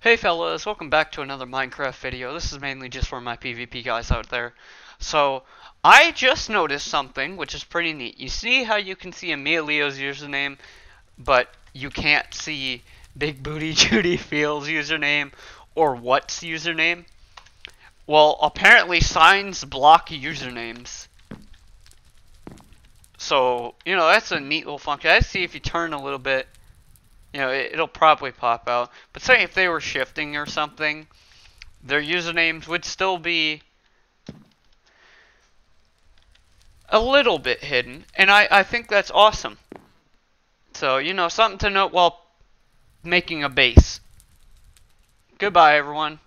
Hey fellas, welcome back to another Minecraft video. This is mainly just for my PvP guys out there. So, I just noticed something which is pretty neat. You see how you can see Emilio's username, but you can't see Big Booty Judy Fields username or what's username? Well, apparently signs block usernames. So, you know, that's a neat little function. I see if you turn a little bit, you know, it, will probably pop out. But say if they were shifting or something, their usernames would still be a little bit hidden. And I, I think that's awesome. So, you know, something to note while making a base. Goodbye, everyone.